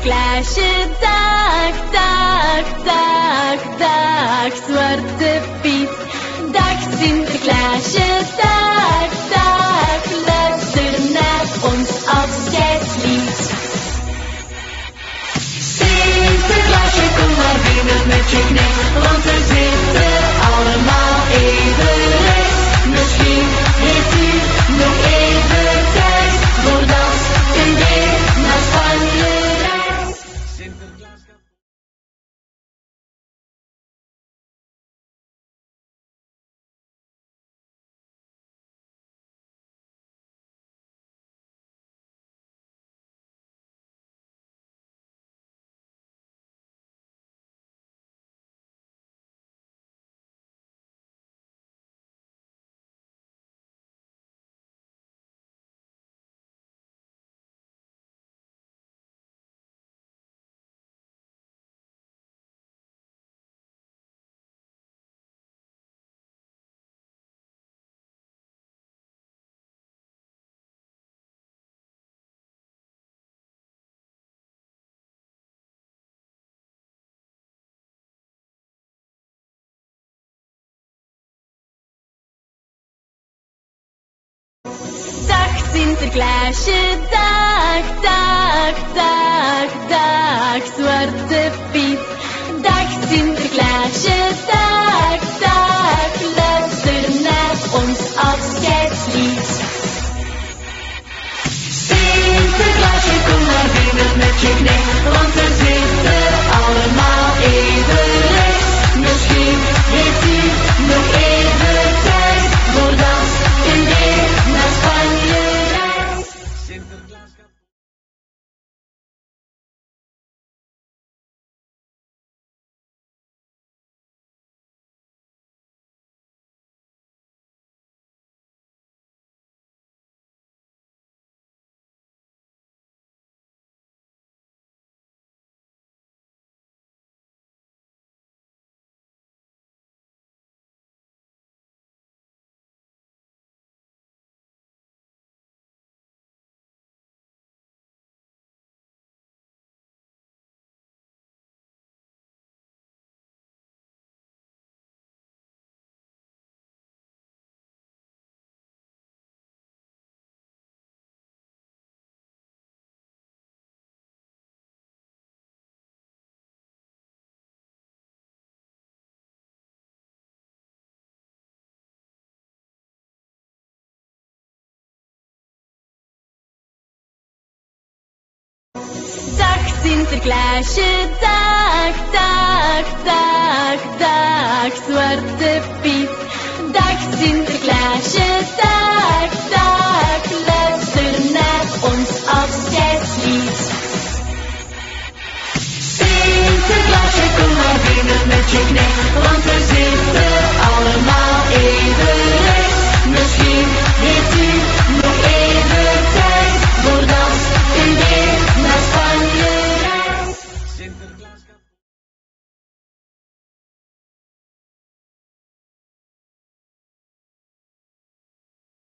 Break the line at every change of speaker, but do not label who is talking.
gleiche Tag, Tag, Tag, Tag, zwarte Piet. Dag gleiche Tag, Tag, luister naar ons afscheidslied.
Sinterklaasje, kom maar binnen met je knecht,
Dag Sinterklaasje, dag, dag, dag, dag, zwarte Piet. Dag Dag Sinterklaasje, dag, dag, dag, dag, zwarte Piet. Dag Sinterklaasje, dag, dag, luister naar ons afscheidslied.
Sinterklaasje, kom maar binnen met je knecht,